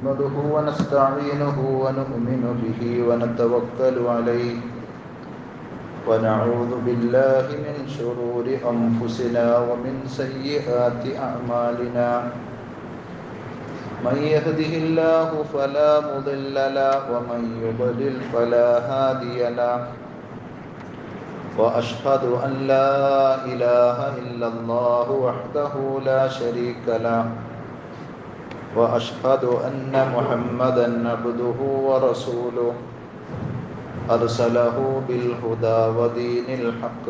نحمده ونستعينه ونؤمن به ونتوكل عليه. ونعوذ بالله من شرور أنفسنا ومن سيئات أعمالنا. من يهده الله فلا مضل له ومن يضلل فلا هادي له. وأشهد أن لا إله إلا الله وحده لا شريك له. وأشهد أن محمدا عبده ورسوله. أرسله بالهدى ودين الحق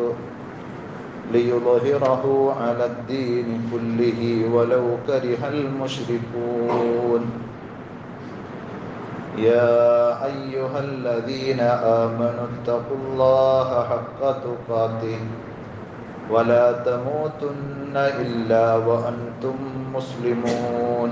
ليظهره على الدين كله ولو كره المشركون. يا أيها الذين آمنوا اتقوا الله حق تقاته ولا تموتن إلا وأنتم مسلمون.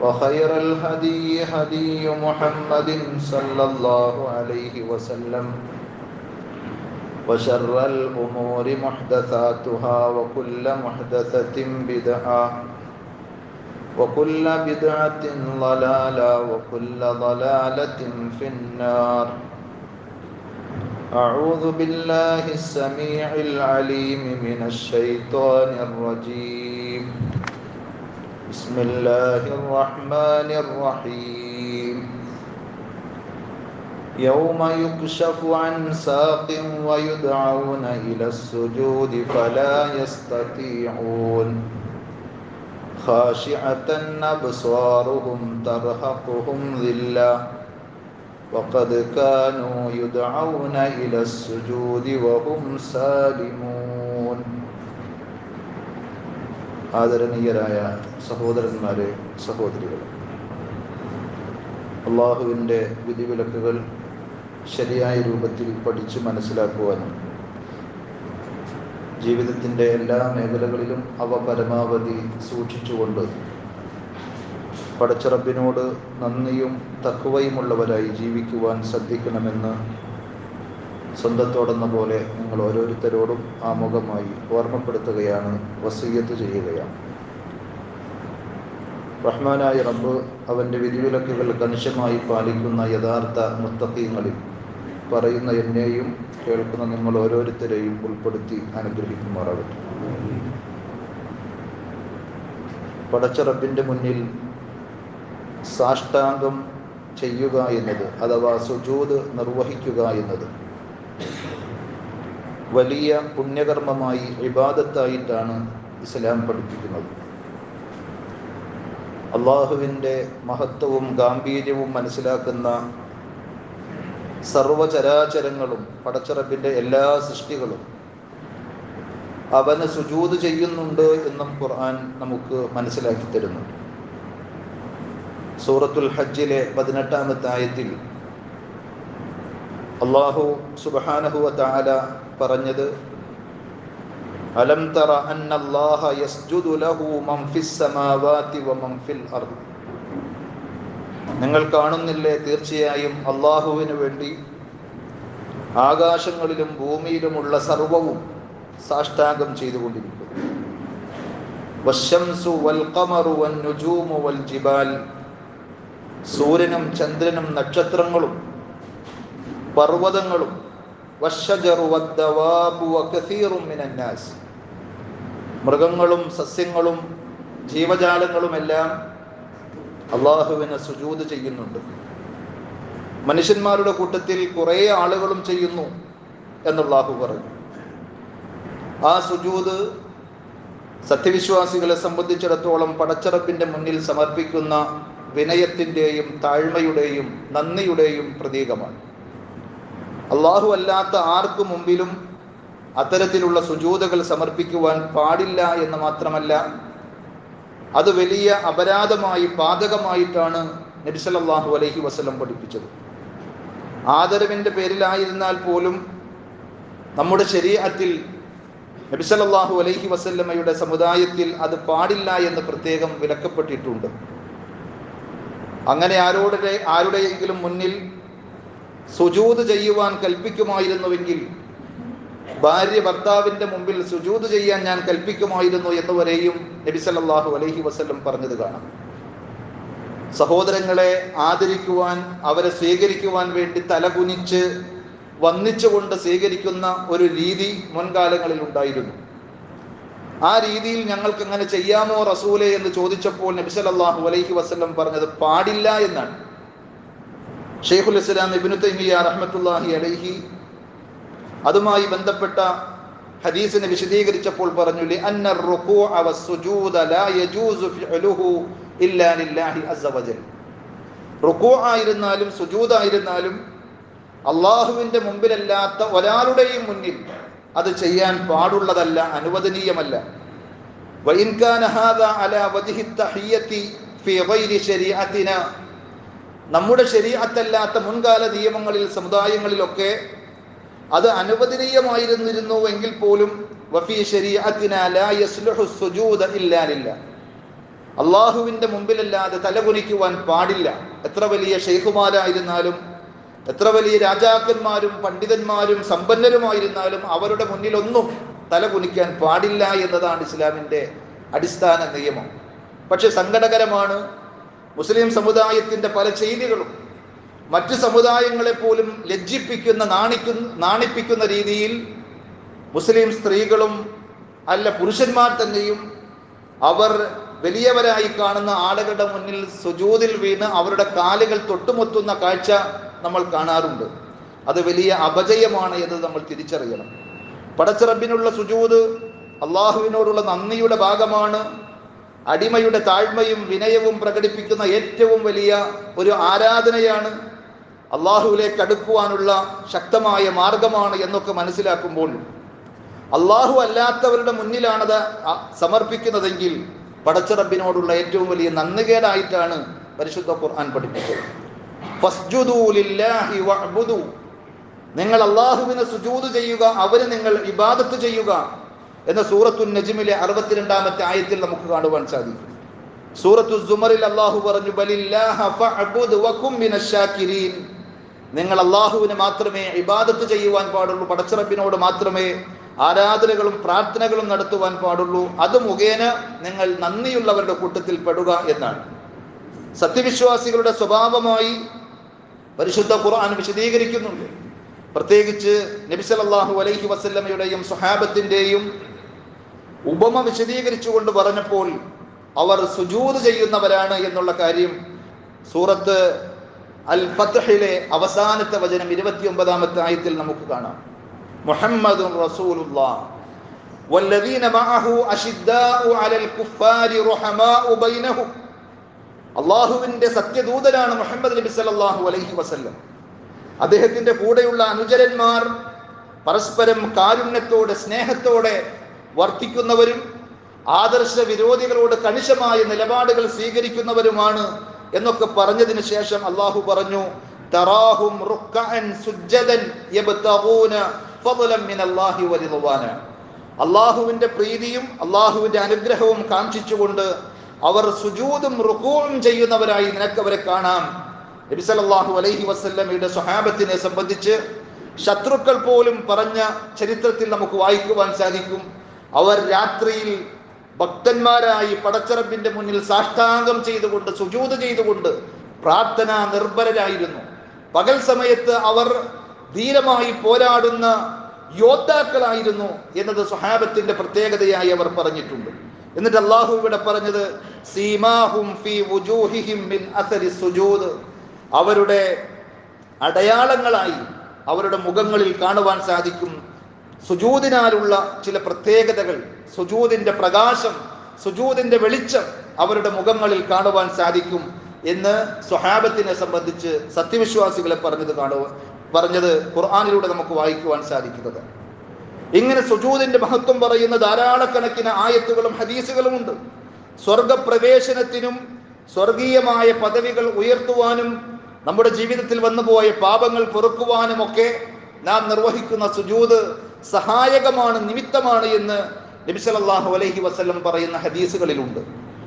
وخير الهدي هدي محمد صلى الله عليه وسلم. وشر الأمور محدثاتها وكل محدثة بدعة وكل بدعة ضلالة وكل ضلالة في النار. أعوذ بالله السميع العليم من الشيطان الرجيم. بسم الله الرحمن الرحيم. يوم يكشف عن ساق ويدعون إلى السجود فلا يستطيعون. خاشعة أبصارهم ترهقهم ذلة. وقد كانوا يدعون إلى السجود وهم سالمون. ആദരണീയരായ സഹോദരന്മാരെ സഹോദരികൾ അള്ളാഹുവിന്റെ വിധിവിലക്കുകൾ ശരിയായ രൂപത്തിൽ പഠിച്ചു മനസ്സിലാക്കുവാനും ജീവിതത്തിന്റെ എല്ലാ മേഖലകളിലും അവ പരമാവധി സൂക്ഷിച്ചുകൊണ്ട് പടച്ചിറപ്പിനോട് നന്ദിയും തക്കുവയുമുള്ളവരായി ജീവിക്കുവാൻ ശ്രദ്ധിക്കണമെന്ന് സ്വന്തത്തോടെന്ന പോലെ നിങ്ങൾ ഓരോരുത്തരോടും ആമുഖമായി ഓർമ്മപ്പെടുത്തുകയാണ് വസീയത്ത് ചെയ്യുകയാണ്. റഹ്മാനായ റബ്ബ് അവന്റെ വിധിവിലക്കുകൾ കണിശമായി പാലിക്കുന്ന യഥാർത്ഥ മുത്തക്കീങ്ങളിൽ പറയുന്ന എന്നെയും കേൾക്കുന്ന നിങ്ങൾ ഓരോരുത്തരെയും ഉൾപ്പെടുത്തി അനുഗ്രഹിക്കുമാറാകട്ടെ പടച്ചറബിന്റെ മുന്നിൽ സാഷ്ടാംഗം ചെയ്യുക എന്നത് അഥവാ സുജൂത് നിർവഹിക്കുക എന്നത് വലിയ പുണ്യകർമ്മമായി ഇബാദത്തായിട്ടാണ് ഇസ്ലാം പഠിപ്പിക്കുന്നത്. അള്ളാഹുവിന്റെ മഹത്വവും ഗാംഭീര്യവും മനസ്സിലാക്കുന്ന സർവചരാചരങ്ങളും പടച്ചിറപ്പിന്റെ എല്ലാ സൃഷ്ടികളും അവന് സുജൂത് ചെയ്യുന്നുണ്ട് എന്നും ഖുർആൻ നമുക്ക് മനസ്സിലാക്കി തരുന്നു. സൂറത്തുൽ ഹജ്ജിലെ പതിനെട്ടാമത്തെ ആയത്തിൽ അള്ളാഹു സുബാനഹുവ താല പറഞ്ഞത് അലം തറ അന്നല്ലാഹ യസ്ജുദു ലഹു മൻ വ മൻ ഫിൽ അർദ്. നിങ്ങൾ കാണുന്നില്ലേ തീർച്ചയായും അള്ളാഹുവിന് വേണ്ടി ആകാശങ്ങളിലും ഭൂമിയിലുമുള്ള സർവവും സാഷ്ടാംഗം ചെയ്തുകൊണ്ടിരിക്കുന്നു. വൽ ഖമറു വൻ നുജൂമു വൽ ജിബാൽ. സൂര്യനും ചന്ദ്രനും നക്ഷത്രങ്ങളും പർവതങ്ങളും. മൃഗങ്ങളും സസ്യങ്ങളും ജീവജാലങ്ങളും എല്ലാം അള്ളാഹുവിന് സുജൂത് ചെയ്യുന്നുണ്ട്. മനുഷ്യന്മാരുടെ കൂട്ടത്തിൽ കുറേ ആളുകളും ചെയ്യുന്നു എന്നുള്ളാഹു പറഞ്ഞു. ആ സുജൂത് സത്യവിശ്വാസികളെ സംബന്ധിച്ചിടത്തോളം പടച്ചറപ്പിന്റെ മുന്നിൽ സമർപ്പിക്കുന്ന വിനയത്തിന്റെയും താഴ്മയുടെയും നന്ദിയുടെയും പ്രതീകമാണ്. അള്ളാഹു അല്ലാത്ത ആർക്കു മുമ്പിലും അത്തരത്തിലുള്ള സുജൂതകൾ സമർപ്പിക്കുവാൻ പാടില്ല എന്ന് മാത്രമല്ല അത് വലിയ അപരാധമായി പാതകമായിട്ടാണ് നബിസലല്ലാഹു അലൈഹി വസ്ലം പഠിപ്പിച്ചത്. ആദരവിന്റെ പേരിലായിരുന്നാൽ പോലും നമ്മുടെ ശരീരത്തിൽ നബിസലല്ലാഹു അലൈഹി വസല്ലമ്മയുടെ സമുദായത്തിൽ അത് പാടില്ല എന്ന് പ്രത്യേകം വിലക്കപ്പെട്ടിട്ടുണ്ട്. അങ്ങനെ ആരോടെ ആരുടെയെങ്കിലും മുന്നിൽ സുജൂത് ചെയ്യുവാൻ കൽപ്പിക്കുമായിരുന്നുവെങ്കിൽ ഭാര്യ ഭർത്താവിന്റെ മുമ്പിൽ സുജൂത് ചെയ്യാൻ ഞാൻ കൽപ്പിക്കുമായിരുന്നു എന്നുവരെയും നബി സല്ലല്ലാഹു അലൈഹി വസല്ലം പറഞ്ഞത് കാണാം. സഹോദരങ്ങളെ ആദരിക്കുവാൻ അവരെ സ്വീകരിക്കുവാൻ വേണ്ടി തലകുനിച്ച് വന്നിച്ചുകൊണ്ട് സ്വീകരിക്കുന്ന ഒരു രീതി മുൻകാലങ്ങളിൽ ഉണ്ടായിരുന്നു. ആ രീതിയിൽ ഞങ്ങൾക്ക് അങ്ങനെ ചെയ്യാമോ റസൂലെ എന്ന് ചോദിച്ചപ്പോൾ നബി സല്ലല്ലാഹു അലൈഹി വസല്ലം പറഞ്ഞത് പാടില്ല എന്നാണ്. ഷെയ്ഖുൽ ഇസ്ലാം ഇബിനു തൈമിയ റഹ്മത്തുല്ലാഹി അലൈഹി അതുമായി ബന്ധപ്പെട്ട ഹദീസിനെ വിശദീകരിച്ചപ്പോൾ പറഞ്ഞു റുക്കൂ ആയിരുന്നാലും സുജൂദായിരുന്നാലും അള്ളാഹുവിന്റെ മുമ്പിലല്ലാത്ത ഒരാളുടെയും മുന്നിൽ അത് ചെയ്യാൻ പാടുള്ളതല്ല അനുവദനീയമല്ല. വൈൻകാനഹാദ അല വജിഹി തഹിയത്തി ഫി ഗൈരി ശരീഅത്തിനാ നമ്മുടെ ശരീരത്തല്ലാത്ത മുൻകാല നിയമങ്ങളിൽ സമുദായങ്ങളിലൊക്കെ അത് അനുവദനീയമായിരുന്നിരുന്നു എങ്കിൽ പോലും വഫി ശരീഅത്തിന ലാ യസ്ലുഹു സുജൂദ ഇല്ലാ ലില്ലാ. അള്ളാഹുവിന്റെ മുമ്പിലല്ലാതെ തലകുനിക്കുവാൻ പാടില്ല. എത്ര വലിയ ഷെയ്ഖുമാരായിരുന്നാലും എത്ര വലിയ രാജാക്കന്മാരും പണ്ഡിതന്മാരും സമ്പന്നരുമായിരുന്നാലും അവരുടെ മുന്നിലൊന്നും തലകുനിക്കാൻ പാടില്ല എന്നതാണ് ഇസ്ലാമിന്റെ അടിസ്ഥാന നിയമം. പക്ഷെ സങ്കടകരമാണ് മുസ്ലിം സമുദായത്തിന്റെ പല ചെയ്തികളും മറ്റു സമുദായങ്ങളെ പോലും ലജ്ജിപ്പിക്കുന്ന നാണിക്കുന്ന നാണിപ്പിക്കുന്ന രീതിയിൽ മുസ്ലിം സ്ത്രീകളും അല്ല പുരുഷന്മാർ തന്നെയും അവർ വലിയവരായി കാണുന്ന ആളുകളുടെ മുന്നിൽ സുജൂതിൽ വീണ് അവരുടെ കാലുകൾ തൊട്ടുമുത്തുന്ന കാഴ്ച നമ്മൾ കാണാറുണ്ട്. അത് വലിയ അപജയമാണ് എന്ന് നമ്മൾ തിരിച്ചറിയണം. പടച്ചിറബിനുള്ള സുജൂത് അള്ളാഹുവിനോടുള്ള നന്ദിയുടെ ഭാഗമാണ് അടിമയുടെ താഴ്മയും വിനയവും പ്രകടിപ്പിക്കുന്ന ഏറ്റവും വലിയ ഒരു ആരാധനയാണ് അള്ളാഹുവിലേക്ക് അടുക്കുവാനുള്ള ശക്തമായ മാർഗമാണ് എന്നൊക്കെ മനസ്സിലാക്കുമ്പോൾ അള്ളാഹു അല്ലാത്തവരുടെ മുന്നിലാണത് സമർപ്പിക്കുന്നതെങ്കിൽ പടച്ചിറബിനോടുള്ള ഏറ്റവും വലിയ നന്ദികേടായിട്ടാണ് പരിശുദ്ധ ഖുർആൻ പഠിപ്പിച്ചത്. നിങ്ങൾ അള്ളാഹുവിനെ സുജൂത് ചെയ്യുക അവന് നിങ്ങൾ ഇബാദത്ത് ചെയ്യുക എന്ന സൂറത്തു നജിമിലെ അറുപത്തിരണ്ടാമത്തെ ആയത്തിൽ നമുക്ക് കാണുവാൻ സാധിക്കും. സൂറത്തു സുമറിൽ അള്ളാഹു പറഞ്ഞു നിങ്ങൾ അള്ളാഹുവിന് മാത്രമേ ഇബാദത്ത് ചെയ്യുവാൻ പാടുള്ളൂ പടച്ചിറപ്പിനോട് മാത്രമേ ആരാധനകളും പ്രാർത്ഥനകളും നടത്തുവാൻ പാടുള്ളൂ. അത് മുഖേന നിങ്ങൾ നന്ദിയുള്ളവരുടെ കൂട്ടത്തിൽ പെടുക എന്നാണ്. സത്യവിശ്വാസികളുടെ സ്വഭാവമായി പരിശുദ്ധ ഖുർആൻ വിശദീകരിക്കുന്നുണ്ട്. പ്രത്യേകിച്ച് നബിസലല്ലാഹു അലൈഹി വസല്ലമയുടെയും സുഹാബത്തിന്റെയും ഉപമ വിശദീകരിച്ചുകൊണ്ട് പറഞ്ഞപ്പോൾ അവർ സുജൂത് ചെയ്യുന്നവരാണ് എന്നുള്ള കാര്യം സൂറത്ത് അൽ ഫത്ഹിലെ അവസാനത്തെ വചനം ഇരുപത്തി ഒമ്പതാമത്തെ ആയത്തിൽ നമുക്ക് കാണാം മുഹമ്മദും റസൂലുള്ളാഹ് والذين معه أشداء على الكفار رحماء بينهم അള്ളാഹുവിന്റെ സത്യദൂതനാണ് മുഹമ്മദ് നബി സല്ലല്ലാഹു അലൈഹി വസല്ലം അദ്ദേഹത്തിന്റെ കൂടെയുള്ള അനുചരന്മാർ പരസ്പരം കാരുണ്യത്തോടെ സ്നേഹത്തോടെ വർത്തിക്കുന്നവരും ആദർശ വിരോധികളോട് കണിശമായ നിലപാടുകൾ സ്വീകരിക്കുന്നവരുമാണ് എന്നൊക്കെ പറഞ്ഞതിന് ശേഷം അള്ളാഹു പറഞ്ഞു തറാഹും അള്ളാഹുവിന്റെ പ്രീതിയും അള്ളാഹുവിന്റെ അനുഗ്രഹവും കാക്ഷിച്ചുകൊണ്ട് അവർ സുജൂതും റുക്കൂവും ചെയ്യുന്നവരായി നിനക്ക് അവരെ കാണാം നബിസലാഹു അലൈഹി വസ്ല്ലമയുടെ സ്വഹാബത്തിനെ സംബന്ധിച്ച് ശത്രുക്കൾ പോലും പറഞ്ഞ ചരിത്രത്തിൽ നമുക്ക് വായിക്കുവാൻ സാധിക്കും. അവർ രാത്രിയിൽ ഭക്തന്മാരായി പടച്ചറബിന്റെ മുന്നിൽ സാഷ്ടാംഗം ചെയ്തുകൊണ്ട് സുജൂത് ചെയ്തുകൊണ്ട് പ്രാർത്ഥന നിർഭരരായിരുന്നു പകൽ സമയത്ത് അവർ ധീരമായി പോരാടുന്ന യോദ്ധാക്കളായിരുന്നു എന്നത് സ്വഹാബത്തിന്റെ പ്രത്യേകതയായി അവർ പറഞ്ഞിട്ടുണ്ട്. എന്നിട്ട് അള്ളാഹു ഇവിടെ പറഞ്ഞത് സീമാഹും ഫീ വുജൂഹിഹിം അസരി സുജൂദ്. അവരുടെ അടയാളങ്ങളായി അവരുടെ മുഖങ്ങളിൽ കാണുവാൻ സാധിക്കും. സുജൂദിനാലുള്ള ചില പ്രത്യേകതകൾ സുജൂദിന്റെ പ്രകാശം സുജൂദിന്റെ വെളിച്ചം അവരുടെ മുഖങ്ങളിൽ കാണുവാൻ സാധിക്കും എന്ന് സ്വഹാബത്തിനെ സംബന്ധിച്ച് സത്യവിശ്വാസികളെ പറഞ്ഞത് കാണുക പറഞ്ഞത് ഖുർആാനിലൂടെ നമുക്ക് വായിക്കുവാൻ സാധിക്കുന്നത്. ഇങ്ങനെ സുജൂദിന്റെ മഹത്വം പറയുന്ന ധാരാളക്കണക്കിന് ആയത്തുകളും ഹദീസുകളും ഉണ്ട്. സ്വർഗപ്രവേശനത്തിനും സ്വർഗീയമായ പദവികൾ ഉയർത്തുവാനും നമ്മുടെ ജീവിതത്തിൽ വന്നുപോയ പാപങ്ങൾ പൊറുക്കുവാനും ഒക്കെ നാം നിർവഹിക്കുന്ന സുജൂദ് സഹായകമാണ് നിമിത്തമാണ് എന്ന് നബിസലല്ലാഹു അലൈഹി വസ്ല്ലം പറയുന്ന ഹദീസുകളിലുണ്ട്.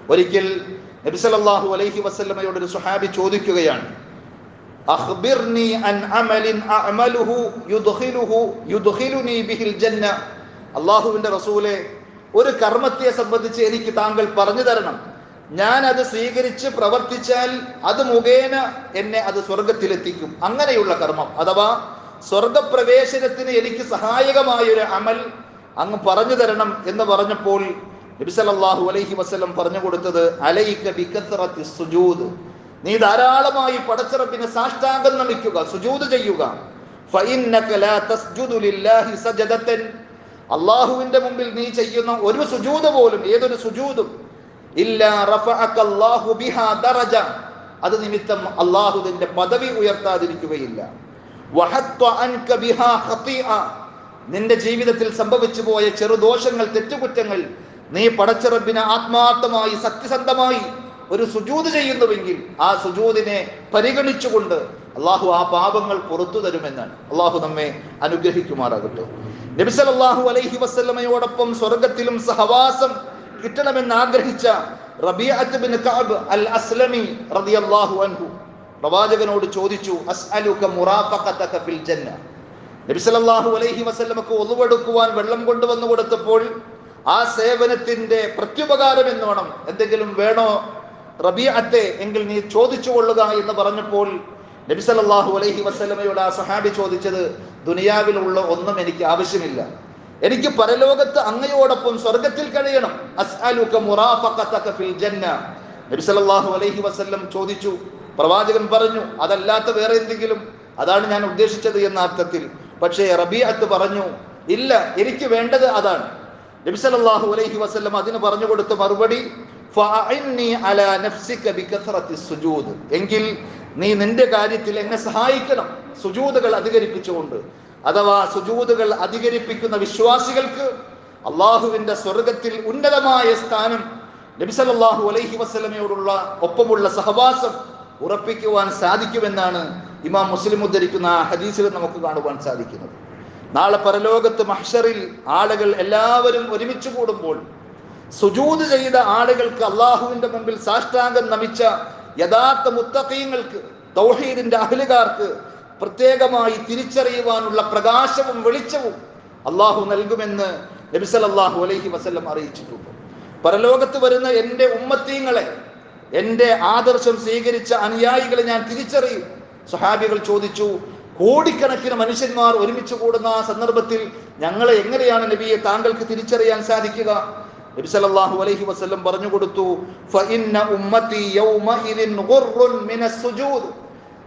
ഒരിക്കൽ നബിസലല്ലാഹു അലൈഹി വസ്ല്ലമയോട് ഒരു സുഹാബി ചോദിക്കുകയാണ് അഖ്ബിർനി അൻ യുദ്ഖിലുഹു ബിഹിൽ ജന്ന. റസൂലെ ഒരു കർമ്മത്തെ സംബന്ധിച്ച് എനിക്ക് താങ്കൾ പറഞ്ഞു തരണം. ഞാൻ അത് സ്വീകരിച്ച് പ്രവർത്തിച്ചാൽ അത് മുഖേന എന്നെ അത് സ്വർഗത്തിലെത്തിക്കും അങ്ങനെയുള്ള കർമ്മം. അഥവാ സ്വർഗപ്രവേശനത്തിന് എനിക്ക് സഹായകമായ ഒരു അമൽ അങ്ങ് പറഞ്ഞു തരണം എന്ന് പറഞ്ഞപ്പോൾ നബി സല്ലല്ലാഹു അലൈഹി വസല്ലം പറഞ്ഞു കൊടുത്തത് അലൈക സുജൂദ്. നീ ധാരാളമായി പടച്ചിറപ്പിന് സാഷ്ടാംഗം നമിക്കുക സുജൂദ് ചെയ്യുക. അള്ളാഹുവിന്റെ മുമ്പിൽ നീ ചെയ്യുന്ന ഒരു സുജൂത് പോലും ഏതൊരു സുജൂതും ഇല്ല അത് നിമിത്തം അള്ളാഹുവിന്റെ പദവി ഉയർത്താതിരിക്കുകയില്ല. നിന്റെ ജീവിതത്തിൽ സംഭവിച്ചു പോയ ചെറുദോഷങ്ങൾ തെറ്റുകുറ്റങ്ങൾ നീ പടച്ചിറപ്പിനെ ആത്മാർത്ഥമായി സത്യസന്ധമായി ഒരു സുജൂത് ചെയ്യുന്നുവെങ്കിൽ ആ സുജൂതിനെ പരിഗണിച്ചുകൊണ്ട് അള്ളാഹു ആ പാപങ്ങൾ പുറത്തു തരുമെന്നാണ്. അള്ളാഹു നമ്മെ അനുഗ്രഹിക്കുമാറാകട്ടെ. നബിസലല്ലാഹു അലൈഹി വസ്ലമയോടൊപ്പം സ്വർഗത്തിലും സഹവാസം കിട്ടണമെന്ന് ആഗ്രഹിച്ച റബീഅത്ത് കഅബ് അൽ അസ്ലമി റളിയല്ലാഹു അൻഹു. പ്രവാചകനോട് ചോദിച്ചു അസ്അലുക മുറാഫഖതക ഫിൽ ജന്ന. നബി സല്ലല്ലാഹു അലൈഹി വസല്ലമക്ക് വെള്ളം കൊണ്ടുവന്നു കൊടുത്തപ്പോൾ ആ സേവനത്തിന്റെ പ്രത്യുപകാരം എന്നോണം എന്തെങ്കിലും വേണോ? റബിയത്തെ എങ്കിൽ നീ ചോദിച്ചു കൊള്ളുക എന്ന് പറഞ്ഞപ്പോൾ നബി സല്ലല്ലാഹു അലൈഹി വസല്ലമയോട് ആ സഹാബി ചോദിച്ചത് ദുനിയാവിലുള്ള ഒന്നും എനിക്ക് ആവശ്യമില്ല. എനിക്ക് പരലോകത്ത് അങ്ങയോടൊപ്പം സ്വർഗത്തിൽ കഴിയണം. മുറാഫഖതക ഫിൽ ജന്ന. നബി സല്ലല്ലാഹു അലൈഹി വസല്ലം ചോദിച്ചു പ്രവാചകൻ പറഞ്ഞു അതല്ലാത്ത വേറെ എന്തെങ്കിലും? അതാണ് ഞാൻ ഉദ്ദേശിച്ചത് എന്ന അർത്ഥത്തിൽ. പക്ഷേ റബീഅത്ത് പറഞ്ഞു ഇല്ല എനിക്ക് വേണ്ടത് അതാണ്. നബി സല്ലല്ലാഹു അലൈഹി വസല്ലം അതിന് പറഞ്ഞു കൊടുത്ത മറുപടി എങ്കിൽ നീ നിന്റെ കാര്യത്തിൽ എന്നെ സഹായിക്കണം സുജൂതകൾ അധികരിപ്പിച്ചുകൊണ്ട്. അഥവാ സുജൂതകൾ അധികരിപ്പിക്കുന്ന വിശ്വാസികൾക്ക് അള്ളാഹുവിന്റെ സ്വർഗത്തിൽ ഉന്നതമായ സ്ഥാനം നബി സല്ലല്ലാഹു അലൈഹി വസല്ലമയോടുള്ള ഒപ്പമുള്ള സഹവാസം ഉറപ്പിക്കുവാൻ സാധിക്കുമെന്നാണ് ഇമാം മുസ്ലിം ഉദ്ധരിക്കുന്ന ആ ഹദീസിൽ നമുക്ക് കാണുവാൻ സാധിക്കുന്നത്. നാളെ പരലോകത്ത് മഹ്ഷറിൽ ആളുകൾ എല്ലാവരും ഒരുമിച്ച് കൂടുമ്പോൾ സുജൂത് ചെയ്ത ആളുകൾക്ക് അള്ളാഹുവിന്റെ മുമ്പിൽ സാഷ്ടാംഗം നമിച്ച യഥാർത്ഥ മുത്തഖീങ്ങൾക്ക് തൗഹീദിന്റെ അഹലുകാർക്ക് പ്രത്യേകമായി തിരിച്ചറിയുവാനുള്ള പ്രകാശവും വെളിച്ചവും അള്ളാഹു നൽകുമെന്ന് നബിസലല്ലാഹു അലൈഹി വസല്ലം അറിയിച്ചിട്ടുണ്ട്. പരലോകത്ത് വരുന്ന എന്റെ ഉമ്മത്തീങ്ങളെ എന്റെ ആദർശം സ്വീകരിച്ച അനുയായികളെ ഞാൻ തിരിച്ചറിയും. സ്വഹാബികൾ ചോദിച്ചു കോടിക്കണക്കിന് മനുഷ്യന്മാർ ഒരുമിച്ച് കൂടുന്ന സന്ദർഭത്തിൽ ഞങ്ങളെ എങ്ങനെയാണ് നബിയെ താങ്കൾക്ക് തിരിച്ചറിയാൻ സാധിക്കുക? നബി സല്ലല്ലാഹു അലൈഹി വസല്ലം പറഞ്ഞു കൊടുത്തു ഫഇന്ന ഉമ്മത്തി യൗമഇദിൻ ഗുർറുൻ മിനസ് സുജൂദ്.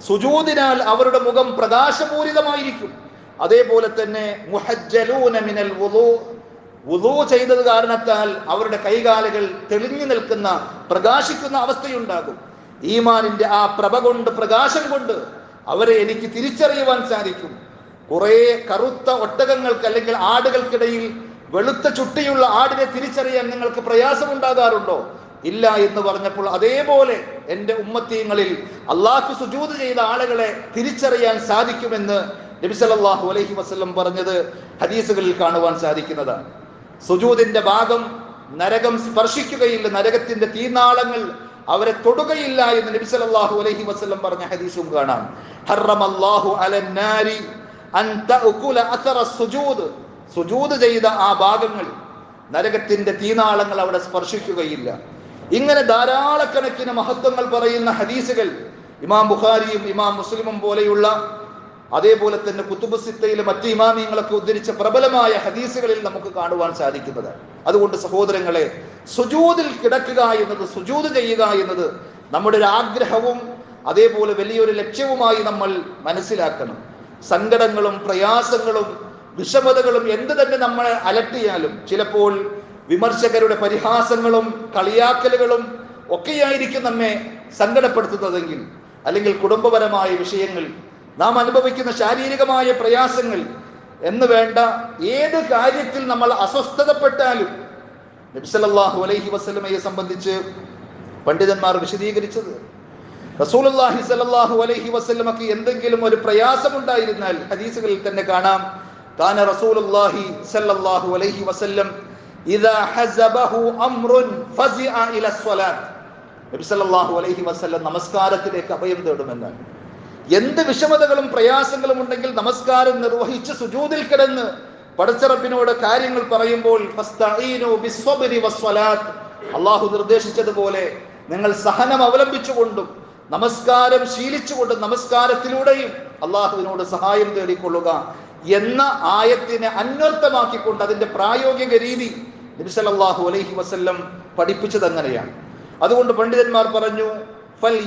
സുജൂദിനാൽ അവരുടെ മുഖം പ്രകാശപൂരിതമായിരിക്കും. അതേപോലെ തന്നെ മുഹജ്ജലൂന മിനൽ വുളൂ. വുളൂ ചെയ്തത് കാരണത്താൽ അവരുടെ കൈകാലുകൾ തെളിഞ്ഞു നിൽക്കുന്ന പ്രകാശിക്കുന്ന അവസ്ഥയുണ്ടാകും. ഈമാനിന്റെ ആ പ്രഭ കൊണ്ട് പ്രകാശം കൊണ്ട് അവരെ എനിക്ക് തിരിച്ചറിയുവാൻ സാധിക്കും. കുറെ കറുത്ത ഒട്ടകങ്ങൾക്ക് അല്ലെങ്കിൽ ആടുകൾക്കിടയിൽ വെളുത്ത ചുട്ടിയുള്ള ആടിനെ തിരിച്ചറിയാൻ നിങ്ങൾക്ക് പ്രയാസമുണ്ടാകാറുണ്ടോ? ഇല്ല എന്ന് പറഞ്ഞപ്പോൾ അതേപോലെ എന്റെ ഉമ്മത്തീങ്ങളിൽ അള്ളാഹു സുജൂത് ചെയ്ത ആളുകളെ തിരിച്ചറിയാൻ സാധിക്കുമെന്ന് നബി സല്ലല്ലാഹു അലൈഹി വസല്ലം പറഞ്ഞത് ഹദീസുകളിൽ കാണുവാൻ സാധിക്കുന്നതാണ്. സുജൂദിന്റെ ഭാഗം നരകം സ്പർശിക്കുകയില്ല നരകത്തിന്റെ തീനാളങ്ങൾ അവരെ തൊടുകയില്ല എന്ന് നബി സല്ലല്ലാഹു അലൈഹി വസല്ലം പറഞ്ഞ ഹദീസും കാണാം. ഹറമല്ലാഹു അലന്നാരി അൻ തഅകുല അഥറ സുജൂദ്. സുജൂദ് ചെയ്ത ആ ഭാഗങ്ങൾ നരകത്തിന്റെ തീനാളങ്ങൾ അവിടെ സ്പർശിക്കുകയില്ല. ഇങ്ങനെ ധാരാളക്കണക്കിന് മഹത്വങ്ങൾ പറയുന്ന ഹദീസുകൾ ഇമാം ബുഖാരിയും ഇമാം മുസ്ലിമും പോലെയുള്ള അതേപോലെ തന്നെ കുത്തുബ് സിത്തയിലെ മറ്റ് ഇമാമിയങ്ങളൊക്കെ ഉദ്ധരിച്ച പ്രബലമായ ഹദീസുകളിൽ നമുക്ക് കാണുവാൻ സാധിക്കുന്നത്. അതുകൊണ്ട് സഹോദരങ്ങളെ സുജൂതിൽ കിടക്കുക എന്നത് സുജൂത് ചെയ്യുക എന്നത് നമ്മുടെ ഒരു ആഗ്രഹവും അതേപോലെ വലിയൊരു ലക്ഷ്യവുമായി നമ്മൾ മനസ്സിലാക്കണം. സങ്കടങ്ങളും പ്രയാസങ്ങളും വിഷമതകളും എന്ത് തന്നെ നമ്മൾ അലട്ടിയാലും ചിലപ്പോൾ വിമർശകരുടെ പരിഹാസങ്ങളും കളിയാക്കലുകളും ഒക്കെയായിരിക്കും നമ്മെ സങ്കടപ്പെടുത്തുന്നതെങ്കിൽ അല്ലെങ്കിൽ കുടുംബപരമായ വിഷയങ്ങൾ നാം അനുഭവിക്കുന്ന ശാരീരികമായ പ്രയാസങ്ങൾ എന്ന് വേണ്ട ഏത് കാര്യത്തിൽ നമ്മൾ അസ്വസ്ഥതപ്പെട്ടാലും നബ്സലല്ലാഹു അലൈഹി വസ്ലമയെ സംബന്ധിച്ച് പണ്ഡിതന്മാർ വിശദീകരിച്ചത് റസൂലുള്ളാഹി സ്വല്ലല്ലാഹു അലൈഹി വസ്ലമക്ക് എന്തെങ്കിലും ഒരു പ്രയാസമുണ്ടായിരുന്നാൽ ഹദീസുകളിൽ തന്നെ കാണാം. താന റസൂലുള്ളാഹി സല്ലല്ലാഹു അലൈഹി വസല്ലം ഇദാ ഹസബഹു അംറുൻ നബി സല്ലല്ലാഹു അലൈഹി വസല്ലം നമസ്കാരത്തിലേക്ക് അഭയം തേടുമെന്നാണ്. എന്ത് വിഷമതകളും പ്രയാസങ്ങളും ഉണ്ടെങ്കിൽ നമസ്കാരം നിർവഹിച്ച് സുജൂതിൽ കിടന്ന് പടച്ചറപ്പിനോട് കാര്യങ്ങൾ പറയുമ്പോൾ അള്ളാഹു നിർദ്ദേശിച്ചതുപോലെ നിങ്ങൾ സഹനം അവലംബിച്ചുകൊണ്ടും നമസ്കാരം ശീലിച്ചുകൊണ്ടും നമസ്കാരത്തിലൂടെയും അള്ളാഹുവിനോട് സഹായം തേടിക്കൊള്ളുക എന്ന ആയത്തിനെ അന്വർത്ഥമാക്കിക്കൊണ്ട് അതിന്റെ പ്രായോഗിക രീതി നബി സല്ലല്ലാഹു അലൈഹി വസല്ലം പഠിപ്പിച്ചത് അങ്ങനെയാണ് അതുകൊണ്ട് പണ്ഡിതന്മാർ പറഞ്ഞു ഫൽ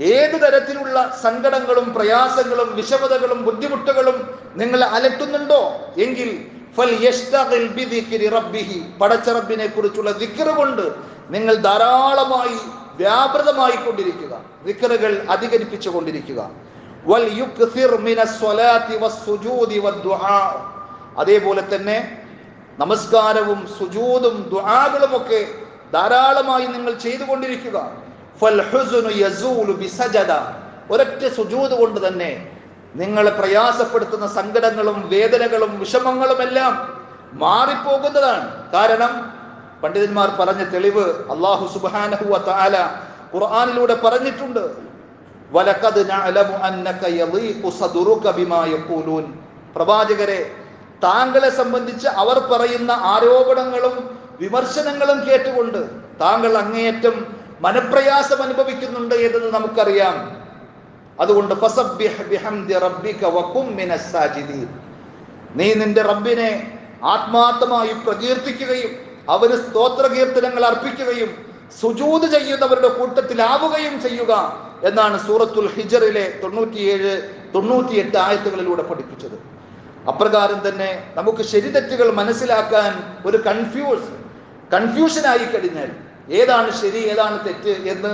ഏത് തരത്തിലുള്ള സങ്കടങ്ങളും പ്രയാസങ്ങളും വിഷമതകളും ബുദ്ധിമുട്ടുകളും നിങ്ങളെ അലട്ടുന്നുണ്ടോ? എങ്കിൽ പടച്ചറബിനെ കുറിച്ചുള്ള ദിക്റ് കൊണ്ട് നിങ്ങൾ ധാരാളമായി വ്യാപൃതമായി കൊണ്ടിരിക്കുക ദിക്റുകൾ അധികരിപ്പിച്ചു കൊണ്ടിരിക്കുക. അതേപോലെ തന്നെ നമസ്കാരവും സുജൂതും ദുആകളും ഒക്കെ ധാരാളമായി നിങ്ങൾ ചെയ്തുകൊണ്ടിരിക്കുക. ഒരൊറ്റ സുജൂത് കൊണ്ട് തന്നെ നിങ്ങളെ പ്രയാസപ്പെടുത്തുന്ന സങ്കടങ്ങളും വേദനകളും വിഷമങ്ങളും എല്ലാം മാറിപ്പോകുന്നതാണ്. കാരണം പണ്ഡിതന്മാർ പറഞ്ഞ തെളിവ് അള്ളാഹു സുബ്ഹാനഹു വ തആല ഖുർആനിലൂടെ പറഞ്ഞിട്ടുണ്ട്. പ്രവാചകരെ താങ്കളെ സംബന്ധിച്ച് അവർ പറയുന്ന ആരോപണങ്ങളും വിമർശനങ്ങളും കേട്ടുകൊണ്ട് താങ്കൾ അങ്ങേയറ്റം മനപ്രയാസം അനുഭവിക്കുന്നുണ്ട് എന്നത് നമുക്കറിയാം. അതുകൊണ്ട് നീ നിന്റെ റബ്ബിനെ ആത്മാർത്ഥമായി പ്രകീർത്തിക്കുകയും അവന് സ്തോത്ര കീർത്തനങ്ങൾ അർപ്പിക്കുകയും സുജൂത് ചെയ്യുന്നവരുടെ കൂട്ടത്തിലാവുകയും ചെയ്യുക എന്നാണ് സൂറത്തുൽ ഹിജറിലെ തൊണ്ണൂറ്റിയേഴ് തൊണ്ണൂറ്റിയെട്ട് ആയത്തുകളിലൂടെ പഠിപ്പിച്ചത്. അപ്രകാരം തന്നെ നമുക്ക് ശരിതെറ്റുകൾ മനസ്സിലാക്കാൻ ഒരു കൺഫ്യൂസ് കൺഫ്യൂഷൻ ആയി കഴിഞ്ഞാൽ ഏതാണ് ശരി ഏതാണ് തെറ്റ് എന്ന്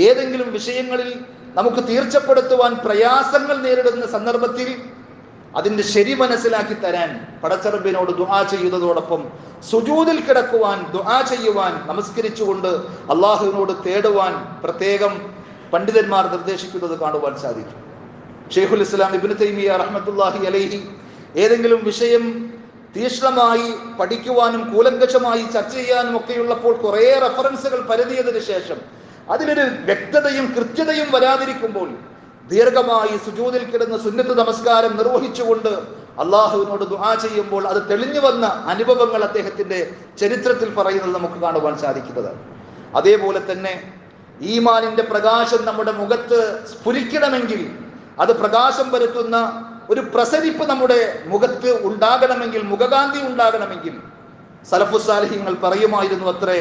ഏതെങ്കിലും വിഷയങ്ങളിൽ നമുക്ക് തീർച്ചപ്പെടുത്തുവാൻ പ്രയാസങ്ങൾ നേരിടുന്ന സന്ദർഭത്തിൽ അതിന്റെ ശരി മനസ്സിലാക്കി തരാൻ പടച്ചറബിനോട് ദുആ ചെയ്യുന്നതോടൊപ്പം സുജൂദിൽ കിടക്കുവാൻ ദുആ ചെയ്യുവാൻ നമസ്കരിച്ചുകൊണ്ട് അള്ളാഹുവിനോട് തേടുവാൻ പ്രത്യേകം പണ്ഡിതന്മാർ നിർദ്ദേശിക്കുന്നത് കാണുവാൻ സാധിക്കും. ഷെയ്ഖുൽ ഇസ്ലാം ഇബ്നു തൈമിയ റഹ്മത്തുള്ളാഹി അലൈഹി ഏതെങ്കിലും വിഷയം തീക്ഷ്ണമായി പഠിക്കുവാനും കൂലങ്കഷമായി ചർച്ച ചെയ്യാനും ഒക്കെയുള്ളപ്പോൾ കുറേ റെഫറൻസുകൾ പരതിയതിന് ശേഷം അതിലൊരു വ്യക്തതയും കൃത്യതയും വരാതിരിക്കുമ്പോൾ ദീർഘമായി സുജൂതിൽ കിടന്ന് സുന്നത്ത് നമസ്കാരം നിർവഹിച്ചുകൊണ്ട് അള്ളാഹുവിനോട് ദുആ ചെയ്യുമ്പോൾ അത് തെളിഞ്ഞു വന്ന അനുഭവങ്ങൾ അദ്ദേഹത്തിന്റെ ചരിത്രത്തിൽ പറയുന്നത് നമുക്ക് കാണുവാൻ സാധിക്കുന്നതാണ് അതേപോലെ തന്നെ ഈമാനിന്റെ പ്രകാശം നമ്മുടെ മുഖത്ത് സ്ഫുരിക്കണമെങ്കിൽ അത് പ്രകാശം വരുത്തുന്ന ഒരു പ്രസരിപ്പ് നമ്മുടെ മുഖത്ത് ഉണ്ടാകണമെങ്കിൽ മുഖകാന്തി ഉണ്ടാകണമെങ്കിൽ സലഫുസാലിഹിങ്ങൾ പറയുമായിരുന്നു അത്രേ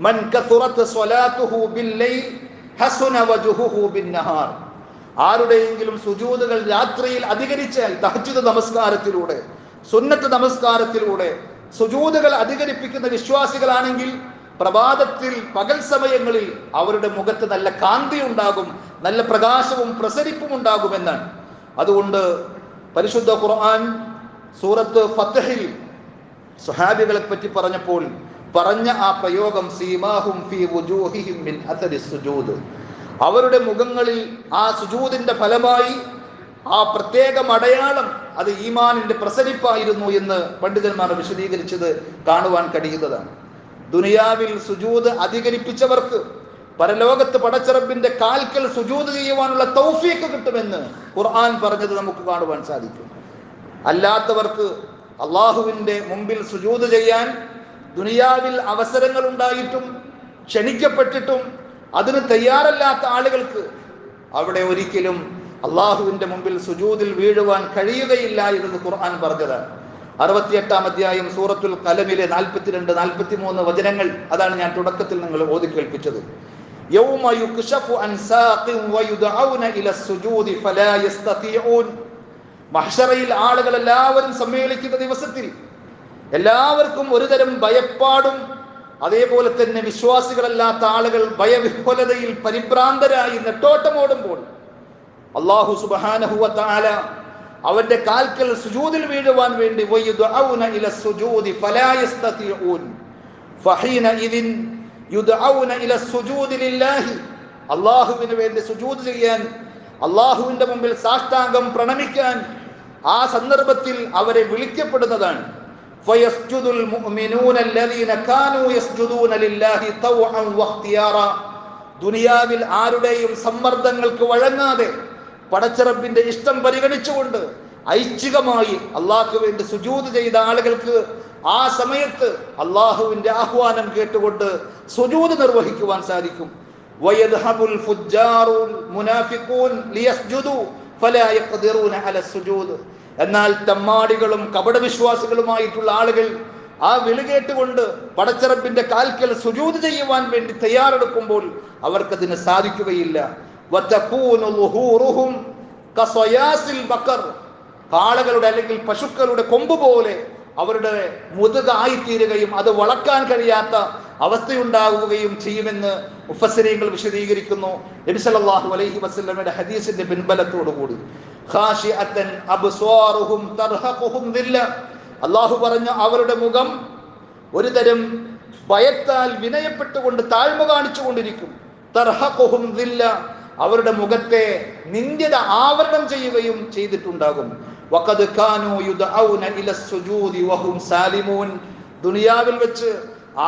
മൻ ആരുടെയെങ്കിലും സുജൂതുകൾ രാത്രിയിൽ അധികരിച്ചാൽ തഹജ്ജുദ് നമസ്കാരത്തിലൂടെ സുന്നത്ത് നമസ്കാരത്തിലൂടെ സുജൂതുകൾ അധികരിപ്പിക്കുന്ന വിശ്വാസികളാണെങ്കിൽ പ്രഭാതത്തിൽ പകൽ സമയങ്ങളിൽ അവരുടെ മുഖത്ത് നല്ല കാന്തി ഉണ്ടാകും നല്ല പ്രകാശവും പ്രസരിപ്പും ഉണ്ടാകുമെന്നാണ്. അതുകൊണ്ട് പരിശുദ്ധ ഖുർആൻ സൂറത്ത് ഫത്തഹിൽ സുഹാബികളെ പറ്റി പറഞ്ഞപ്പോൾ പറഞ്ഞ ആ പ്രയോഗം സീമാഹും ഫീ വുജൂഹിഹിം മിൻ അഥരി സുജൂദ്. അവരുടെ മുഖങ്ങളിൽ ആ സുജൂദിന്റെ ഫലമായി ആ പ്രത്യേകം അടയാളം അത് ഈമാനിന്റെ പ്രസരിപ്പായിരുന്നു എന്ന് പണ്ഡിതന്മാർ വിശദീകരിച്ചത് കാണുവാൻ കഴിയുന്നതാണ്. ദുനിയാവിൽ സുജൂദ് അധികരിപ്പിച്ചവർക്ക് പരലോകത്ത് പടച്ചിറപ്പിന്റെ കാൽക്കൽ സുജൂത് ചെയ്യുവാനുള്ള തൗഫീക്ക് കിട്ടുമെന്ന് ഖുർആൻ പറഞ്ഞത് നമുക്ക് കാണുവാൻ സാധിക്കും. അല്ലാത്തവർക്ക് അള്ളാഹുവിന്റെ മുമ്പിൽ സുജൂത് ചെയ്യാൻ ദുനിയാവിൽ അവസരങ്ങൾ ഉണ്ടായിട്ടും ക്ഷണിക്കപ്പെട്ടിട്ടും അതിന് തയ്യാറല്ലാത്ത ആളുകൾക്ക് അവിടെ ഒരിക്കലും അള്ളാഹുവിന്റെ മുമ്പിൽ സുജൂതിൽ വീഴുവാൻ കഴിയുകയില്ല എന്ന് ഖുർആൻ പറഞ്ഞതാണ്. അറുപത്തിയെട്ടാം അധ്യായം സൂറത്തുൽ കലമിലെ നാൽപ്പത്തിരണ്ട് നാൽപ്പത്തി മൂന്ന് വചനങ്ങൾ അതാണ് ഞാൻ തുടക്കത്തിൽ നിങ്ങൾ ഓതി കേൾപ്പിച്ചത്. يوم يكشف عن ساق ويدعون إلى السجود فلا يستطيعون മഹ്ഷറയിൽ ആളുകൾ എല്ലാവരും സമ്മേളിക്കുന്ന ദിവസത്തിൽ എല്ലാവർക്കും ഒരുതരം ഭയപ്പാടും അതേപോലെ തന്നെ വിശ്വാസികളല്ലാത്ത ആളുകൾ ഭയവിഹ്വലതയിൽ പരിഭ്രാന്തരായി നെട്ടോട്ടമോടുമ്പോൾ അള്ളാഹു സുബാനഹുവ താല അവന്റെ കാൽക്കൽ സുജൂദിൽ വീഴുവാൻ വേണ്ടി അള്ളാഹുവിന് വേണ്ടി സുജൂത് ചെയ്യാൻ അള്ളാഹുവിന്റെ മുമ്പിൽ സാഷ്ടാംഗം പ്രണമിക്കാൻ ആ സന്ദർഭത്തിൽ അവരെ വിളിക്കപ്പെടുന്നതാണ്. ദുനിയാവിൽ ആരുടെയും സമ്മർദ്ദങ്ങൾക്ക് വഴങ്ങാതെ പടച്ചിറപ്പിന്റെ ഇഷ്ടം പരിഗണിച്ചുകൊണ്ട് ഐച്ഛികമായി അള്ളാഹ്ക്ക് വേണ്ടി സുജൂത് ചെയ്ത ആളുകൾക്ക് ആ സമയത്ത് അള്ളാഹുവിന്റെ ആഹ്വാനം കേട്ടുകൊണ്ട് സുജൂത് നിർവഹിക്കുവാൻ സാധിക്കും. എന്നാൽ തമ്മാടികളും കപടവിശ്വാസികളുമായിട്ടുള്ള ആളുകൾ ആ വിളി കേട്ടുകൊണ്ട് പടച്ചിറപ്പിന്റെ കാൽക്കൽ സുജൂത് ചെയ്യുവാൻ വേണ്ടി തയ്യാറെടുക്കുമ്പോൾ അവർക്കതിന് സാധിക്കുകയില്ല. കാളകളുടെ അല്ലെങ്കിൽ പശുക്കളുടെ കൊമ്പ് പോലെ അവരുടെ മുതുക തീരുകയും അത് വളക്കാൻ കഴിയാത്ത അവസ്ഥയുണ്ടാകുകയും ചെയ്യുമെന്ന് മുഫസരീങ്ങൾ വിശദീകരിക്കുന്നു. നബി സല്ലല്ലാഹു അലൈഹി വസ്ലമയുടെ ഹദീസിന്റെ പിൻബലത്തോടുകൂടി. അള്ളാഹു പറഞ്ഞു അവരുടെ മുഖം ഒരു തരം ഭയത്താൽ വിനയപ്പെട്ടുകൊണ്ട് താഴ്മ കാണിച്ചുകൊണ്ടിരിക്കും. തർഹഖുഹും ദില്ല. അവരുടെ മുഖത്തെ നിന്ദ്യത ആവരണം ചെയ്യുകയും ചെയ്തിട്ടുണ്ടാകും. വഖദ് കാനൂ യുദഊന ഇല സുജൂദി വഹും സാലിമൂൻ. ദുനിയാവിൽ വെച്ച്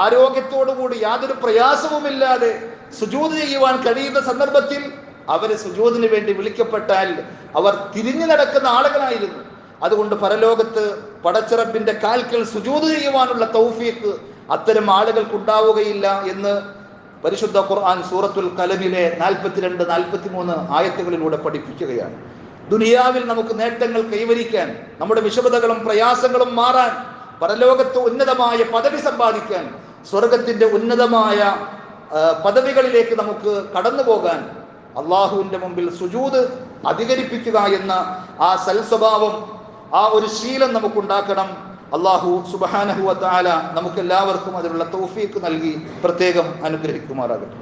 ആരോഗ്യത്തോടുകൂടി യാതൊരു പ്രയാസവുമില്ലാതെ സുജൂദ് ചെയ്യുവാൻ കഴിയുന്ന സന്ദർഭത്തിൽ അവർ സുജൂദിന് വേണ്ടി വിളിക്കപ്പെട്ടാൽ അവർ തിരിഞ്ഞു നടക്കുന്ന ആളുകളായിരുന്നു. അതുകൊണ്ട് പരലോകത്ത് പടച്ചിറപ്പിന്റെ കാൽക്കൽ സുജൂത് ചെയ്യുവാനുള്ള തൗഫീക്ക് അത്തരം ആളുകൾക്ക് ഉണ്ടാവുകയില്ല എന്ന് പരിശുദ്ധ ഖുർആൻ സൂറത്തുൽ കലമിലെ നാൽപ്പത്തിരണ്ട് നാൽപ്പത്തിമൂന്ന് ആയത്തുകളിലൂടെ പഠിപ്പിക്കുകയാണ്. ദുനിയാവിൽ നമുക്ക് നേട്ടങ്ങൾ കൈവരിക്കാൻ നമ്മുടെ വിഷമതകളും പ്രയാസങ്ങളും മാറാൻ പരലോകത്ത് ഉന്നതമായ പദവി സമ്പാദിക്കാൻ സ്വർഗത്തിന്റെ ഉന്നതമായ പദവികളിലേക്ക് നമുക്ക് കടന്നു പോകാൻ അള്ളാഹുവിന്റെ മുമ്പിൽ സുജൂത് അധികരിപ്പിക്കുക എന്ന ആ സൽസ്വഭാവം ആ ഒരു ശീലം നമുക്കുണ്ടാക്കണം. അള്ളാഹു സുബാനഹുവ താല നമുക്ക് എല്ലാവർക്കും അതിനുള്ള തൗഫീക്ക് നൽകി പ്രത്യേകം അനുഗ്രഹിക്കുമാറാകട്ടെ.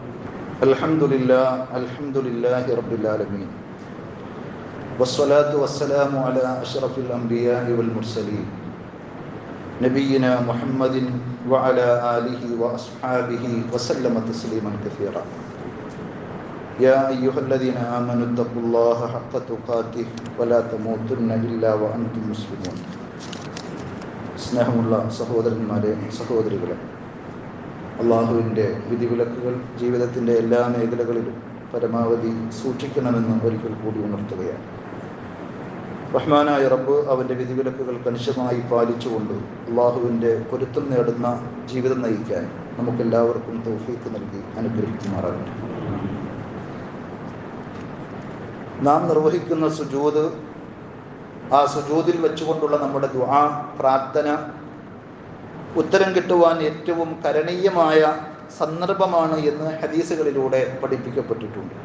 അൽഹംദുലില്ലാ അൽഹംദുലില്ലാഹി റബ്ബിൽ ആലമീൻ. والصلاة والسلام على أشرف الأنبياء والمرسلين نبينا محمد وعلى آله وأصحابه وسلم تسليما كثيرا يا أيها الذين آمنوا اتقوا الله حق تقاته ولا تموتن إلا وأنتم مسلمون സ്നേഹമുള്ള സഹോദരന്മാരെ സഹോദരികളെ അള്ളാഹുവിൻ്റെ വിധിവിലക്കുകൾ ജീവിതത്തിൻ്റെ എല്ലാ മേഖലകളിലും പരമാവധി സൂക്ഷിക്കണമെന്ന് ഒരിക്കൽ കൂടി ഉണർത്തുകയാണ് റഹ്മാനായ റബ്ബ് അവന്റെ വിധിവിലക്കുകൾ കണിശമായി പാലിച്ചുകൊണ്ട് അള്ളാഹുവിന്റെ പൊരുത്തം നേടുന്ന ജീവിതം നയിക്കാൻ നമുക്കെല്ലാവർക്കും തൗഫീക്ക് നൽകി അനുഗ്രഹിക്കുമാറാകട്ടെ. നാം നിർവഹിക്കുന്ന സുജൂത് ആ സുജൂതിൽ വെച്ചുകൊണ്ടുള്ള നമ്മുടെ ദുആ പ്രാർത്ഥന ഉത്തരം കിട്ടുവാൻ ഏറ്റവും കരണീയമായ സന്ദർഭമാണ് എന്ന് ഹദീസുകളിലൂടെ പഠിപ്പിക്കപ്പെട്ടിട്ടുണ്ട്.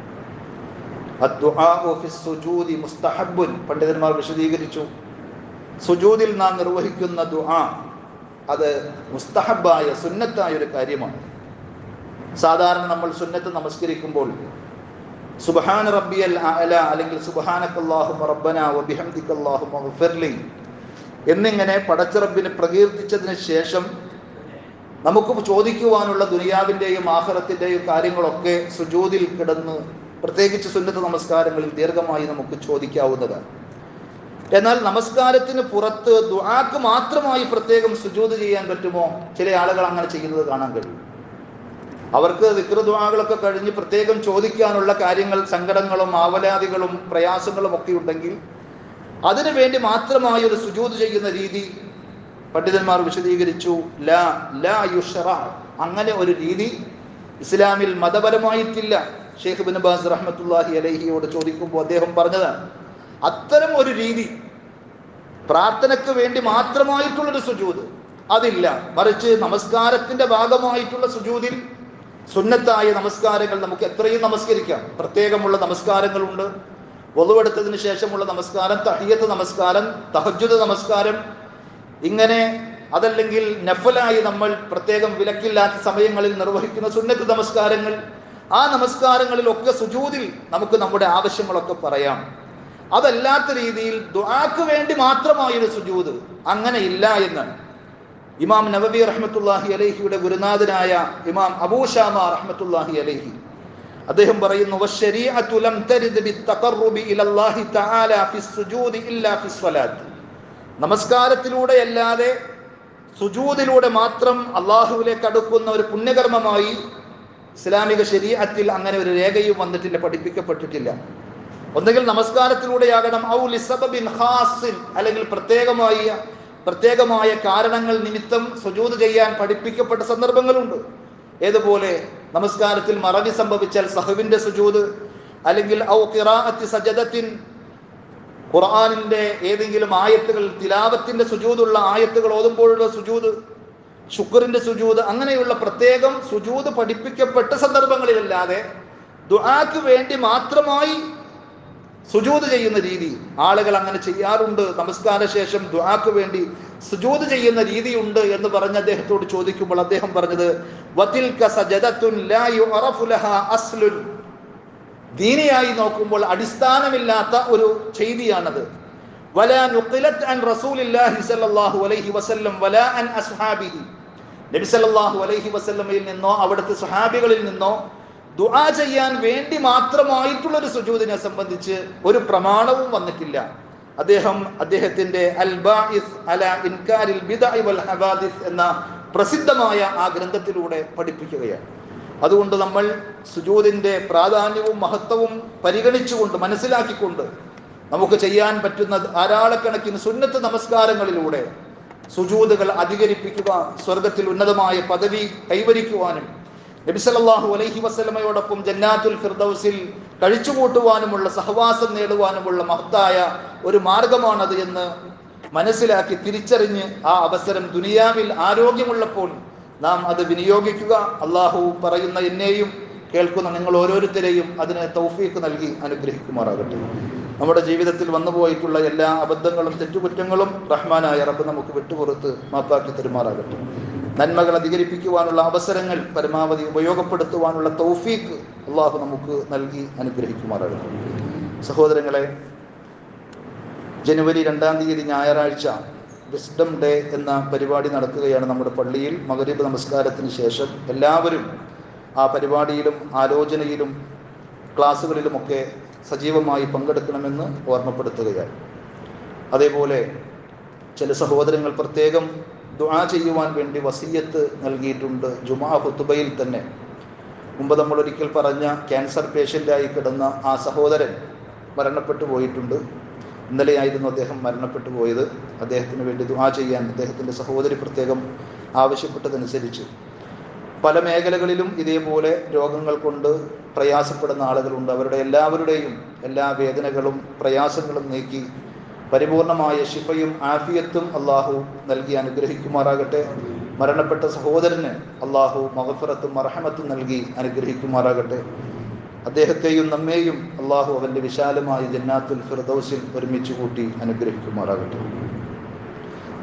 മുസ്തഹബ്ബുൻ. പണ്ഡിതന്മാർ വിശദീകരിച്ചു. സുജൂദിൽ നാം നിർവഹിക്കുന്ന ദുആ അത് മുസ്തഹബായ സുന്നത്തായ ഒരു കാര്യമാണ്. സാധാരണ നമ്മൾ സുന്നത്ത് നമസ്കരിക്കുമ്പോൾ സുബ്ഹാന റബ്ബിയൽ അല്ലെങ്കിൽ ഗഫിർലി എന്നിങ്ങനെ റബ്ബിനെ പ്രകീർത്തിച്ചതിന് ശേഷം നമുക്ക് ചോദിക്കുവാനുള്ള ദുനിയാവിന്റെയും ആഹ്റത്തിന്റെയും കാര്യങ്ങളൊക്കെ സുജൂതിൽ കിടന്ന് പ്രത്യേകിച്ച് സുന്നത്ത് നമസ്കാരങ്ങളിൽ ദീർഘമായി നമുക്ക് ചോദിക്കാവുന്നതാണ് എന്നാൽ നമസ്കാരത്തിന് പുറത്ത് ദുആക്ക് മാത്രമായി പ്രത്യേകം സുജൂത് ചെയ്യാൻ പറ്റുമോ? ചില ആളുകൾ അങ്ങനെ ചെയ്യുന്നത് കാണാൻ കഴിയും. അവർക്ക് ദിക്ർ ദുആകളൊക്കെ കഴിഞ്ഞ് പ്രത്യേകം ചോദിക്കാനുള്ള കാര്യങ്ങൾ സങ്കടങ്ങളും ആവലാതികളും പ്രയാസങ്ങളും ഒക്കെ ഉണ്ടെങ്കിൽ അതിനു വേണ്ടി മാത്രമായി ഒരു സുജൂത് ചെയ്യുന്ന രീതി പണ്ഡിതന്മാർ വിശദീകരിച്ചു. ലാ ലാ യുഷറ. അങ്ങനെ ഒരു രീതി ഇസ്ലാമിൽ മതപരമായിട്ടില്ല. ഷെയ്ഖ് ബിൻ ബാസ് റഹ്മത്തുല്ലാഹി അലഹിയോട് ചോദിക്കുമ്പോൾ അദ്ദേഹം പറഞ്ഞതാണ് അത്തരം ഒരു രീതി പ്രാർത്ഥനയ്ക്ക് വേണ്ടി മാത്രമായിട്ടുള്ളൊരു സുജൂത് അതില്ല. മറിച്ച് നമസ്കാരത്തിന്റെ ഭാഗമായിട്ടുള്ള സുജൂതിൽ സുന്നത്തായ നമസ്കാരങ്ങൾ നമുക്ക് എത്രയും നമസ്കരിക്കാം. പ്രത്യേകമുള്ള നമസ്കാരങ്ങളുണ്ട്. വധുവെടുത്തതിന് ശേഷമുള്ള നമസ്കാരം തഹിയത്ത് നമസ്കാരം തഹജുദ് നമസ്കാരം. ഇങ്ങനെ അതല്ലെങ്കിൽ നഫലായി നമ്മൾ പ്രത്യേകം വിലക്കില്ലാത്ത സമയങ്ങളിൽ നിർവഹിക്കുന്ന സുന്നത്ത് നമസ്കാരങ്ങൾ ആ നമസ്കാരങ്ങളിലൊക്കെ സുജൂതിൽ നമുക്ക് നമ്മുടെ ആവശ്യങ്ങളൊക്കെ പറയാം. അതല്ലാത്ത രീതിയിൽ ദുആക്ക് വേണ്ടി മാത്രമായൊരു സുജൂത് അങ്ങനെ ഇല്ല എന്ന് ഇമാം നബബി റഹ്മത്തുല്ലാഹി അലൈഹിയുടെ ഗുരുനാഥനായ ഇമാം അബൂഷാമ റഹ്മത്തുല്ലാഹി അലൈഹി അദ്ദേഹം പറയുന്നു "വശ്ശരീഅത്തു ലം തരിദ് ബിത്തഖർറുബി ഇലല്ലാഹി തആല ഫിസ്സുജൂദി ഇല്ലാ ഫിസ്സലാത്ത് നമസ്കാരത്തിലൂടെ അല്ലാതെ സുജൂദിലൂടെ മാത്രം അള്ളാഹുവിലേക്ക് അടുക്കുന്ന ഒരു പുണ്യകർമ്മമായി ഇസ്ലാമിക ശരീരത്തിൽ അങ്ങനെ ഒരു രേഖയും വന്നിട്ടില്ല പഠിപ്പിക്കപ്പെട്ടിട്ടില്ല. ഒന്നുകിൽ നമസ്കാരത്തിലൂടെയാകണം ഔ ലിസബിൻ ഹാസിൻ അല്ലെങ്കിൽ പ്രത്യേകമായ പ്രത്യേകമായ കാരണങ്ങൾ നിമിത്തം സുജൂത് ചെയ്യാൻ പഠിപ്പിക്കപ്പെട്ട സന്ദർഭങ്ങളുണ്ട്. ഏതുപോലെ നമസ്കാരത്തിൽ മറവി സംഭവിച്ചാൽ സഹുവിന്റെ സുജൂത് അല്ലെങ്കിൽ ഔ കിറാഅത്തി സജദത്തിൻ ഖുർആാനിന്റെ ഏതെങ്കിലും ആയത്തുകൾ തിലാപത്തിന്റെ സുജൂതുള്ള ആയത്തുകൾ ഓതുമ്പോഴുള്ള സുജൂദ് ശുക്റിന്റെ സുജൂത് അങ്ങനെയുള്ള പ്രത്യേകം സുജൂത് പഠിപ്പിക്കപ്പെട്ട സന്ദർഭങ്ങളിലല്ലാതെ ദുആക്ക് വേണ്ടി മാത്രമായി സുജൂത് ചെയ്യുന്ന രീതി ആളുകൾ അങ്ങനെ ചെയ്യാറുണ്ട്. നമസ്കാര ശേഷം ദുആക്ക് വേണ്ടി സുജൂത് ചെയ്യുന്ന രീതിയുണ്ട് എന്ന് പറഞ്ഞ അദ്ദേഹത്തോട് ചോദിക്കുമ്പോൾ അദ്ദേഹം പറഞ്ഞത് ദീനിയായി നോക്കുമ്പോൾ അടിസ്ഥാനമില്ലാത്ത ഒരു ചെയ്തിയാണത്. വലാ നുഖിലത് അൻ റസൂലില്ലാഹി സല്ലല്ലാഹു അലൈഹി വസല്ലം വലാ അൻ അസ്ഹാബിഹി. നബി സല്ലല്ലാഹു അലൈഹി വസല്ലമയിൽ നിന്നോ അവിടുത്തെ സുഹാബികളിൽ നിന്നോ ദുആ ചെയ്യാൻ വേണ്ടി മാത്രമായിട്ടുള്ള ഒരു സുജൂദിനെ സംബന്ധിച്ച് ഒരു പ്രമാണവും വന്നിട്ടില്ല. അദ്ദേഹം അദ്ദേഹത്തിന്റെ അൽ ബാഇസ് അല ഇൻകാരിൽ ബിദായി വൽ ഹവാദിസ് എന്ന പ്രസിദ്ധമായ ആ ഗ്രന്ഥത്തിലൂടെ പഠിപ്പിക്കുകയാണ്. അതുകൊണ്ട് നമ്മൾ സുജൂദിന്റെ പ്രാധാന്യവും മഹത്വവും പരിഗണിച്ചുകൊണ്ട് മനസ്സിലാക്കിക്കൊണ്ട് നമുക്ക് ചെയ്യാൻ പറ്റുന്ന ധാരാളക്കണക്കിന് സുന്നത്ത് നമസ്കാരങ്ങളിലൂടെ സുജൂദുകൾ അധികരിപ്പിക്കുക സ്വർഗത്തിൽ ഉന്നതമായ പദവി കൈവരിക്കുവാനും നബിസലല്ലാഹു അലൈഹി വസ്ലമയോടൊപ്പം ജന്നാത്തുൽ ഫിർദൌസിൽ കഴിച്ചുകൂട്ടുവാനുമുള്ള സഹവാസം നേടുവാനുമുള്ള മഹത്തായ ഒരു മാർഗമാണത് എന്ന് മനസ്സിലാക്കി തിരിച്ചറിഞ്ഞ് ആ അവസരം ദുനിയാവിൽ ആരോഗ്യമുള്ളപ്പോൾ നാം അത് വിനിയോഗിക്കുക. അള്ളാഹു പറയുന്ന എന്നെയും കേൾക്കുന്ന നിങ്ങൾ ഓരോരുത്തരെയും അതിന് തൗഫീക്ക് നൽകി അനുഗ്രഹിക്കുമാറാകട്ടെ. നമ്മുടെ ജീവിതത്തിൽ വന്നുപോയിട്ടുള്ള എല്ലാ അബദ്ധങ്ങളും തെറ്റുകുറ്റങ്ങളും റഹ്മാനായ റബ്ബ് നമുക്ക് വിട്ടുപുറത്ത് മാപ്പാക്കി തരുമാറാകട്ടെ. നന്മകൾ അധികരിപ്പിക്കുവാനുള്ള അവസരങ്ങൾ പരമാവധി ഉപയോഗപ്പെടുത്തുവാനുള്ള തൗഫീഖ് അള്ളാഹു നമുക്ക് നൽകി അനുഗ്രഹിക്കുമാറാകട്ടെ. സഹോദരങ്ങളെ ജനുവരി രണ്ടാം തീയതി ഞായറാഴ്ച വിസ്ഡം ഡേ എന്ന പരിപാടി നടക്കുകയാണ് നമ്മുടെ പള്ളിയിൽ. മകരീബ് നമസ്കാരത്തിന് ശേഷം എല്ലാവരും ആ പരിപാടിയിലും ആലോചനയിലും ക്ലാസ്സുകളിലുമൊക്കെ സജീവമായി പങ്കെടുക്കണമെന്ന് ഓർമ്മപ്പെടുത്തുകയായി അതേപോലെ ചില സഹോദരങ്ങൾ പ്രത്യേകം ദുആ ചെയ്യുവാൻ വേണ്ടി വസീയത്ത് നൽകിയിട്ടുണ്ട്. ജുമാ ഹുത്തുബയിൽ തന്നെ. മുമ്പ് നമ്മൾ ഒരിക്കൽ പറഞ്ഞ ക്യാൻസർ പേഷ്യന്റായി കിടന്ന ആ സഹോദരൻ മരണപ്പെട്ടു പോയിട്ടുണ്ട്. ഇന്നലെയായിരുന്നു അദ്ദേഹം മരണപ്പെട്ടു പോയത്. അദ്ദേഹത്തിന് വേണ്ടി ദുആ ചെയ്യാൻ അദ്ദേഹത്തിന്റെ സഹോദരി പ്രത്യേകം ആവശ്യപ്പെട്ടതനുസരിച്ച് പല മേഖലകളിലും ഇതേപോലെ രോഗങ്ങൾ കൊണ്ട് പ്രയാസപ്പെടുന്ന ആളുകളുണ്ട്. അവരുടെ എല്ലാവരുടെയും എല്ലാ വേദനകളും പ്രയാസങ്ങളും നീക്കി പരിപൂർണമായ ശിഫയും ആഫിയത്തും അള്ളാഹു നൽകി അനുഗ്രഹിക്കുമാറാകട്ടെ. മരണപ്പെട്ട സഹോദരന് അള്ളാഹു മഹഫറത്തും അർഹമത്തും നൽകി അനുഗ്രഹിക്കുമാറാകട്ടെ. അദ്ദേഹത്തെയും നമ്മെയും അള്ളാഹു അവന്റെ വിശാലമായ ജന്നാത്തുൽ ഫിർദൌസിൽ ഒരുമിച്ച് കൂട്ടി അനുഗ്രഹിക്കുമാറാകട്ടെ.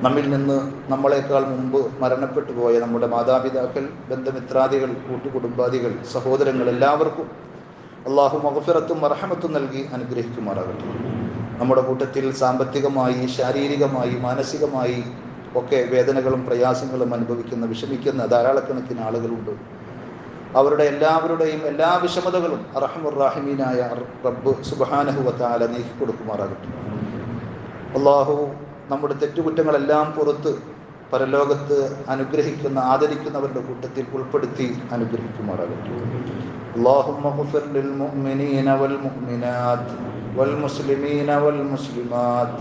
നമ്മിൽ നിന്ന് നമ്മളെക്കാൾ മുമ്പ് മരണപ്പെട്ടു പോയ നമ്മുടെ മാതാപിതാക്കൾ ബന്ധമിത്രാദികൾ കൂട്ടുകുടുംബാദികൾ സഹോദരങ്ങൾ എല്ലാവർക്കും അള്ളാഹു മഹഫിറത്തും മറഹമത്തും നൽകി അനുഗ്രഹിക്കുമാറാകട്ടെ. നമ്മുടെ കൂട്ടത്തിൽ സാമ്പത്തികമായി ശാരീരികമായി മാനസികമായി ഒക്കെ വേദനകളും പ്രയാസങ്ങളും അനുഭവിക്കുന്ന വിഷമിക്കുന്ന ധാരാളക്കണക്കിന് ആളുകളുണ്ട്. അവരുടെ എല്ലാവരുടെയും എല്ലാ വിഷമതകളും അറഹമുറാഹിമീനായ റബ്ബ് സുബാനഹുവത്താല നീക്കി കൊടുക്കുമാറാകട്ടെ അള്ളാഹു നമ്മുടെ തെറ്റുകുറ്റങ്ങളെല്ലാം പുറത്ത് പരലോകത്ത് അനുഗ്രഹിക്കുന്ന ആദരിക്കുന്നവരുടെ കൂട്ടത്തിൽ ഉൾപ്പെടുത്തി അനുഗ്രഹിക്കുമാറാകട്ടെ اللهم اغفر للمؤمنين والمؤمنات والمسلمين والمسلمات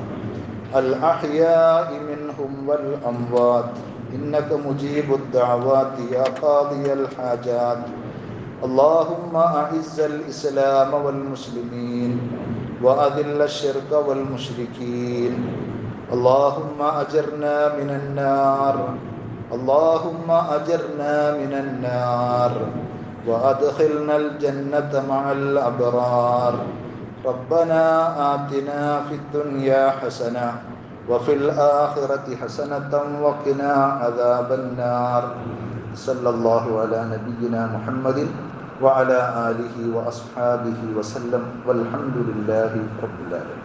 الأحياء منهم والأموات إنك مجيب الدعوات يا قاضي الحاجات اللهم أعز الإسلام والمسلمين وأذل الشرك والمشركين اللهم أجرنا من النار. اللهم أجرنا من النار. وأدخلنا الجنة مع الأبرار. ربنا آتنا في الدنيا حسنة وفي الآخرة حسنة وقنا عذاب النار. صلى الله على نبينا محمد وعلى آله وأصحابه وسلم. والحمد لله رب العالمين.